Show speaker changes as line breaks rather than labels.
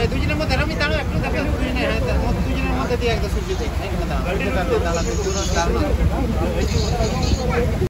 এই দুজনের মধ্যে আমি দাঁড়ো একটু দেখো দুজনে হ্যাঁ দুজনের মধ্যে দিয়ে একটা সূর্য দেখি দাঁড়া দাঁড়া